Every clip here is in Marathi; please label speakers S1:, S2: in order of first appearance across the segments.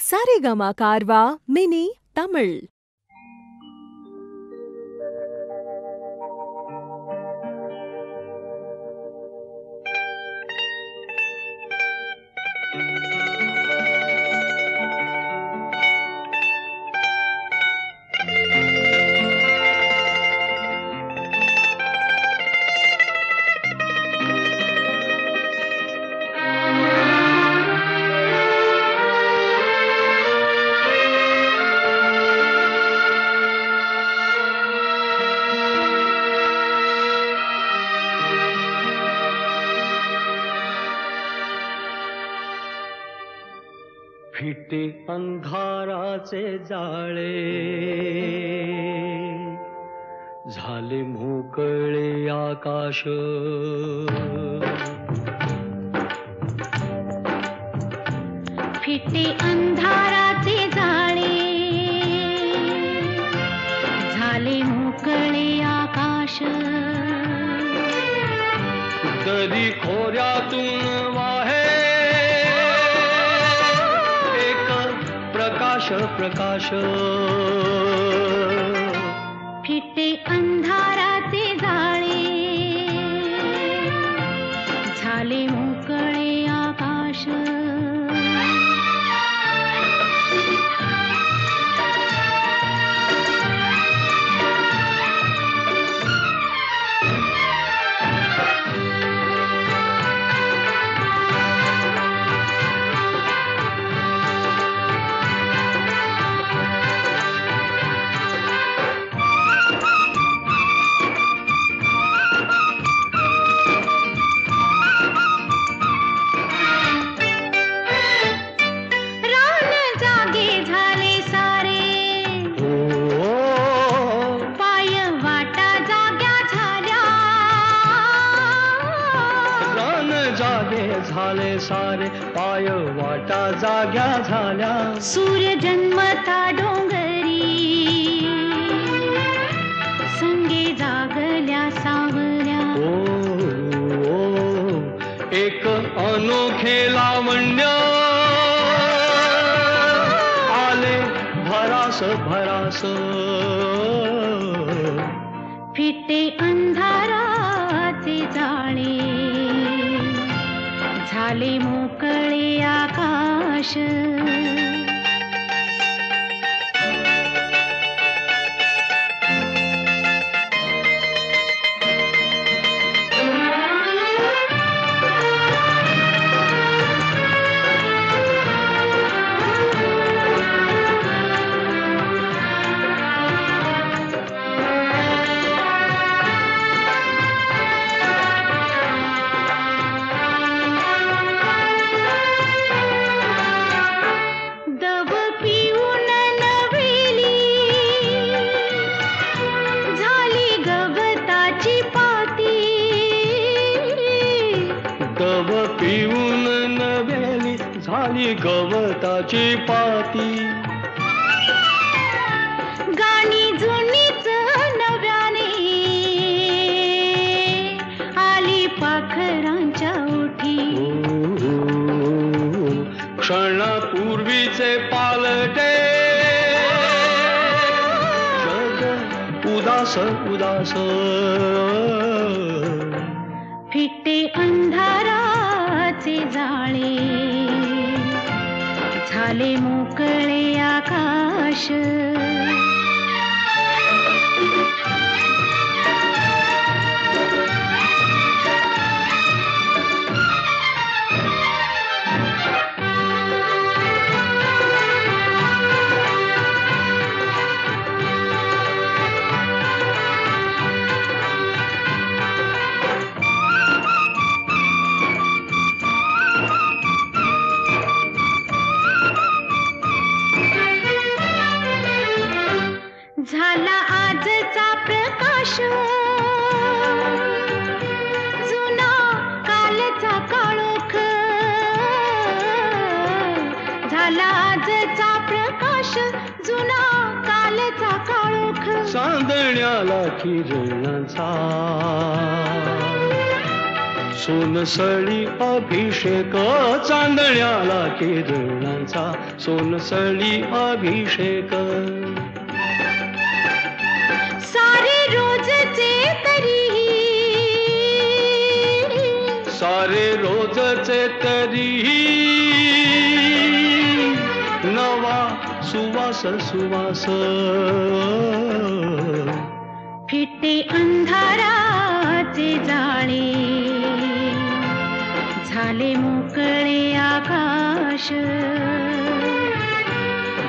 S1: சரிகமா கார்வா மினி தமிழ்
S2: फिटे अंधाराचे जाळे. झाले मोकळे आकाश.
S3: फिटे
S2: प्रकाश.
S3: फिटे अंधाराचे जाळे. झाले मोकळे आकाश. सारे पाय वाटा जाग्या झाल्या. सूर्य जन्मता डोंगरी संगे जागल्या सावल्या
S2: ओ, ओ, एक अनोखे लावण्य. आले भरास भरास.
S3: फिटे अंधाराचे झाले मोकळे आकाश. झाली गवताची पाती. गाणी जुनीच नव्याने. आली पाखरांच्या ओठी.
S2: ओ, क्षणापूर्वीचे पालटे. जग उदास उदास.
S3: फिटे अंधाराचे झाले मोकळे आकाश. जुना कालचा काळोख. झाला आजचा प्रकाश. जुना कालचा काळोख.
S2: चांदण्याला किरणाचा. सोनसळी अभिषेक चांदण्याला केदळांचा सोनसळी अभिषेक.
S3: सारे रोजचे तरी.
S2: सारे रोजचे तरी. नवा सुवास सुवास.
S3: फिटे अंधाराचे जाळे. झाले मोकळे आकाश.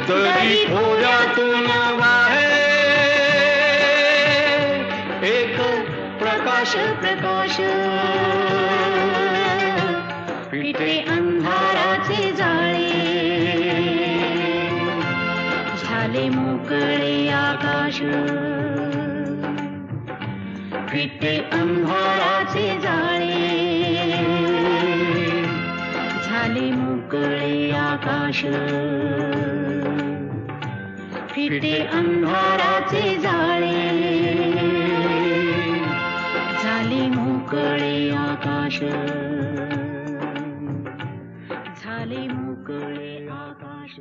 S2: तरी थोड्यातून प्रकाश प्रकाश.
S3: पिटे अंधाराचे जाळे. झाले मोकळे आकाश. फिटे अंधाराचे जाळे. झाले मोकळे आकाश. फिटे अंधाराचे जाळे. झाले मोकळे आकाश झाले मोकळे आकाश